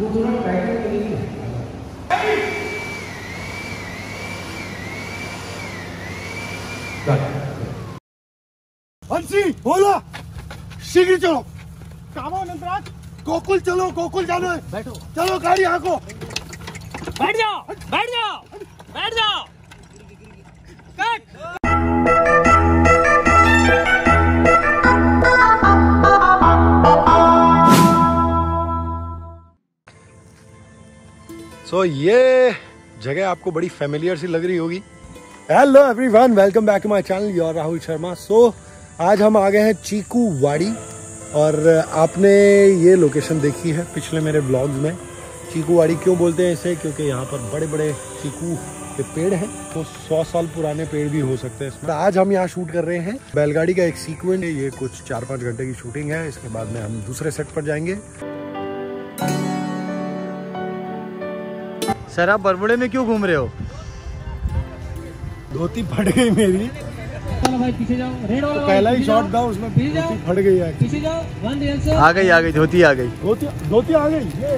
वो थोड़ा पैकेट करेंगे। हँसी बोला। शीघ्र चलो। कामो नंदराज गोकुल चलो गोकुल जाना है। बैठो। चलो गाड़ी आको बैठ जाओ बैठ जाओ बैठ जाओ। कट। सो so, ये जगह आपको बड़ी फेमिलियर सी लग रही होगी। Hello everyone welcome back to my channel your Rahul Sharma so आज हम आ गए हैं चीकू वाड़ी और आपने ये लोकेशन देखी है पिछले मेरे ब्लॉग्स में। चीकू वाड़ी क्यों बोलते हैं इसे? क्योंकि यहाँ पर बड़े बड़े चीकू के पेड़ हैं। तो सौ साल पुराने पेड़ भी हो सकते हैं इसमें। आज हम यहाँ शूट कर रहे हैं। बैलगाड़ी का एक सीक्वेंस है। ये कुछ चार पाँच घंटे की शूटिंग है। इसके बाद में हम दूसरे सेट पर जाएँगे। सर आप बरमुड़े में क्यों घूम रहे हो? धोती फट गई मेरी। भाई पीछे जाओ। तो पहला ही शॉट था उसमें फट गई है पीछे जाओ। वन रियल से आ गई आ गई धोती आ गई। धोती धोती आ गई ये।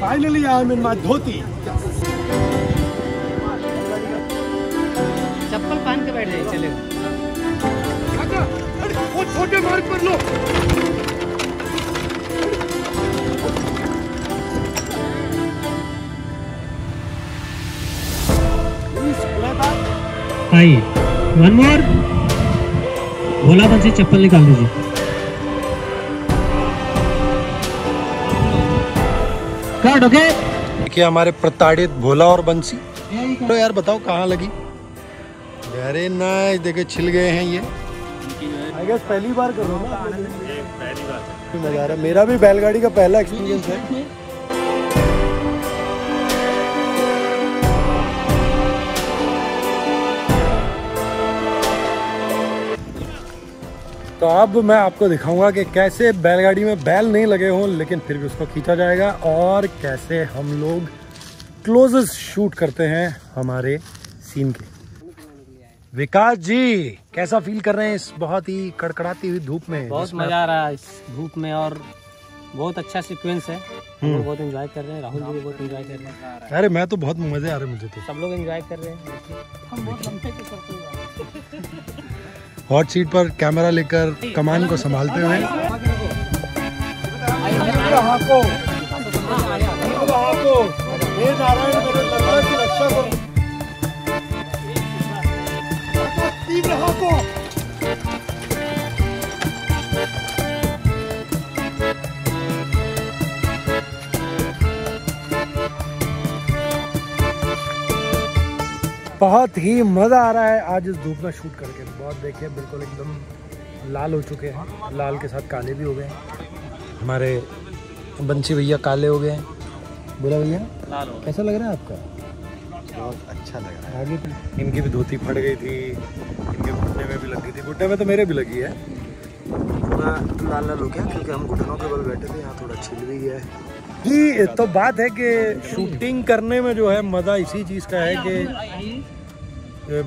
Finally I am in my dhoti. भाई वन मोर भोला बंसी चप्पल निकाल दीजिए। कट ओके देखिए हमारे प्रताड़ित भोला और बंसी। तो यार बताओ कहाँ लगी? वेरी नाइस देखिए छिल गए हैं ये। आई गेस पहली बार कर रहा हूँ ना। पहली बार। मज़ा आ रहा मेरा भी बैलगाड़ी का पहला एक्सपीरियंस है। तो अब मैं आपको दिखाऊँगा कि कैसे बैलगाड़ी में बैल नहीं लगे हों लेकिन फिर भी उसको खींचा जाएगा और कैसे हम लोग क्लोजेस शूट करते हैं हमारे सीन के। विकास जी कैसा फील कर रहे हैं इस बहुत ही कड़कड़ाती हुई धूप में? बहुत मज़ा आ रहा है इस धूप में और बहुत अच्छा सीक्वेंस है। हम लोग बहुत एंजॉय कर रहे हैं राहुल जी भी बहुत एंजॉय कर रहे हैं। अरे मैं तो बहुत मज़े आ रहे हैं मुझे तो। सब लोग एंजॉय कर रहे हैं। हम बहुत लंबे से करते हैं। हॉट सीट पर कैमरा लेकर कमान को संभालते हुए बहुत ही मज़ा आ रहा है आज इस धूप में शूट करके। बहुत देखिए बिल्कुल एकदम लाल हो चुके हैं। लाल के साथ काले भी हो गए हैं। हमारे बंसी भैया काले हो गए हैं। बोला भैया कैसा लग रहा है आपका? बहुत अच्छा लग रहा है। आगे। इनकी भी धोती फट गई थी। इनके घुटने में भी लग गई थी। घुटने में तो मेरे भी लगी है। थोड़ा लाल लाल हो गया क्योंकि हम घुटनों के बल बैठे थे यहाँ थोड़ा छिल भी गया है। कि तो बात है कि शूटिंग करने में जो है मज़ा इसी चीज़ का है कि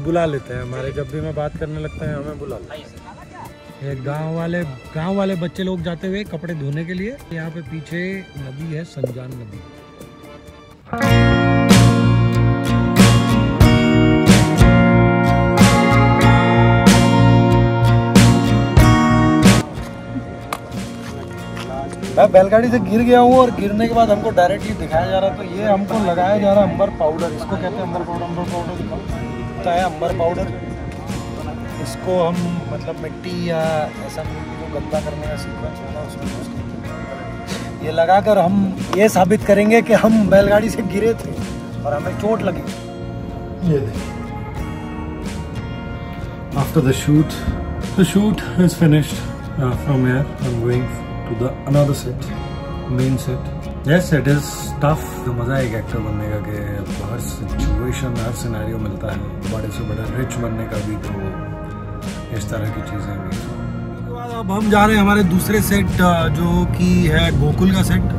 बुला लेते हैं हमारे। जब भी मैं बात करने लगता है, हमें बुला लेते हैं। गाँव वाले गाँव वाले बच्चे लोग जाते हुए कपड़े धोने के लिए। यहाँ पे पीछे नदी है, संजान नदी। मैं बैलगाड़ी से गिर गया हूँ और गिरने के बाद हमको डायरेक्टली दिखाया जा रहा है तो ये हमको लगाया जा रहा है अंबर पाउडर इसको कहते हैं अंबर पाउडर अंबर पाउडर दिखाता है अंबर पाउडर इसको हम मतलब मिट्टी या ऐसा जो गंदा करने का सीक्वेंस होता है उसको ये लगाकर हम ये साबित करेंगे कि हम बैलगाड़ी से गिरे थे और हमें चोट लगी। ये After the shoot, the shoot is finished. Uh, from here, I'm going to the another set, main set. Yes, it is tough. तो मज़ा एक एक्टर बनने का कि हर सिचुएशन हर सिनेरियो मिलता है बड़े से बड़े रिच बनने का भी तो इस तरह की चीज़ें भी अब हम जा रहे हैं हमारे दूसरे सेट जो कि है गोकुल का सेट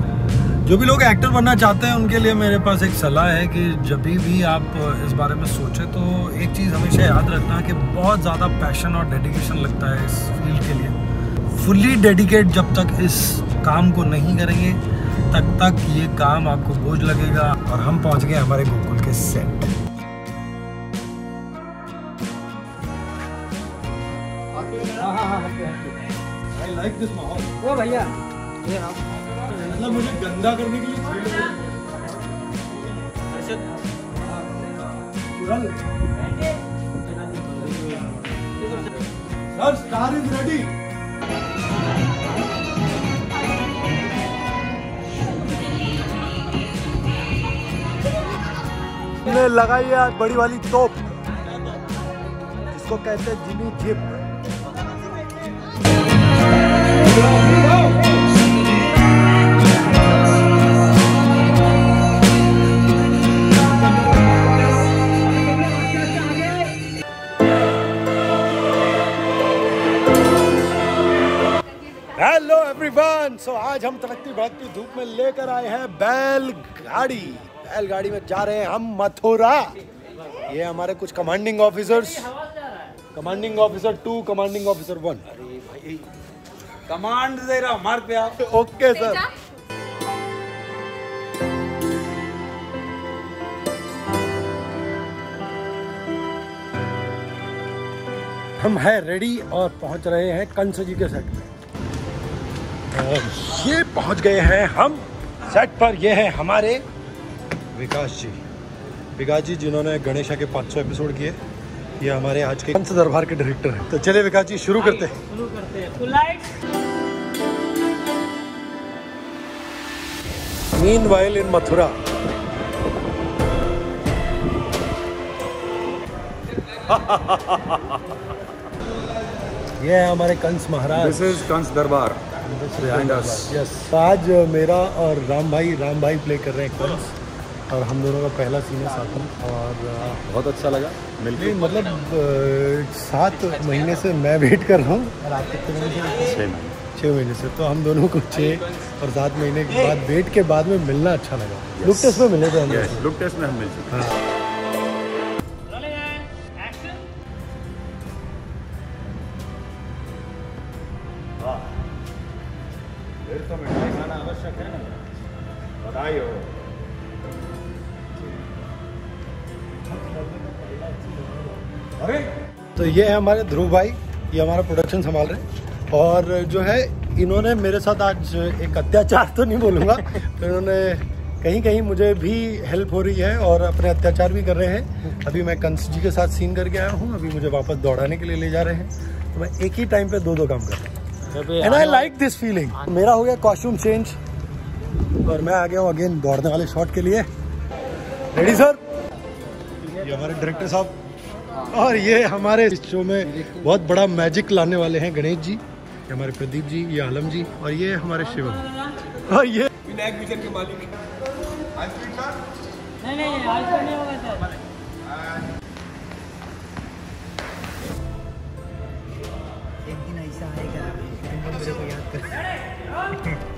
जो भी लोग एक्टर बनना चाहते हैं उनके लिए मेरे पास एक सलाह है कि जब भी आप इस बारे में सोचें तो एक चीज़ हमेशा याद रखना कि बहुत ज़्यादा पैशन और डेडिकेशन लगता है इस फ़ील्ड के लिए फुल्ली डेडिकेट जब तक इस काम को नहीं करेंगे तक तक ये काम आपको बोझ लगेगा और हम पहुँच गए हमारे गोकुल के सेट आई लाइक दिस माहौल ओ भैया। ये मतलब मुझे गंदा करने के लिए सर स्टार इज़ रेडी लगाई है आज बड़ी वाली तोप। जिसको कहते हैं jimmy jib. Hello everyone so आज हम तड़कती भड़कती धूप में लेकर आए हैं बैलगाड़ी। बैलगाड़ी में जा रहे हैं हम मथुरा। ये हमारे कुछ commanding officers commanding officer two commanding officer one command दे रहा मार्ग पे आप। ओके सर हम हैं रेडी और पहुँच रहे हैं कंस जी के सेट में और ये पहुँच गए हैं हम। सेट पर ये है हमारे विकास जी। विकास जी जिन्होंने गणेशा के 500 एपिसोड किए ये हमारे आज के कंस दरबार के डायरेक्टर हैं। तो चलिए विकास जी शुरू करते हैं। शुरू करते हैं। मीन वाइल इन मथुरा ये है हमारे Kans Maharaj. This is Kans darbar. Yes आज मेरा और राम भाई राम भाई प्ले कर रहे हैं कंस और हम दोनों का पहला सीन है साथ में और बहुत अच्छा लगा मिलकर मतलब सात महीने से मैं वेट कर रहा हूँ। और महीने से छः महीने। छः महीने से तो हम दोनों को छः और सात महीने के बाद वेट के बाद में मिलना अच्छा लगा। लुक टेस्ट में मिले थे हम। यस लुक टेस्ट में हम मिल चुके हैं। तो ये है हमारे ध्रुव भाई ये हमारा प्रोडक्शन संभाल रहे हैं। और जो है इन्होंने मेरे साथ आज एक अत्याचार तो नहीं बोलूँगा तो इन्होंने कहीं कहीं मुझे भी हेल्प हो रही है और अपने अत्याचार भी कर रहे हैं। अभी मैं कंस जी के साथ सीन करके आया हूँ अभी मुझे वापस दौड़ाने के लिए ले जा रहे हैं। तो मैं एक ही टाइम पे दो दो काम कर रहा हूँ। And I like this feeling मेरा हो गया कॉस्ट्यूम चेंज और मैं आ गया हूँ अगेन दौड़ने वाले शॉट के लिए। रेडी सर ये हमारे डायरेक्टर साहब और ये हमारे इस शो में बहुत बड़ा मैजिक लाने वाले हैं गणेश जी ये हमारे प्रदीप जी ये आलम जी और ये हमारे शिवम और ये विनायक विजन के मालिक। नहीं नहीं आज तो नहीं होगा सर। एक दिन ऐसा आएगा तुम लोग मेरे को याद कर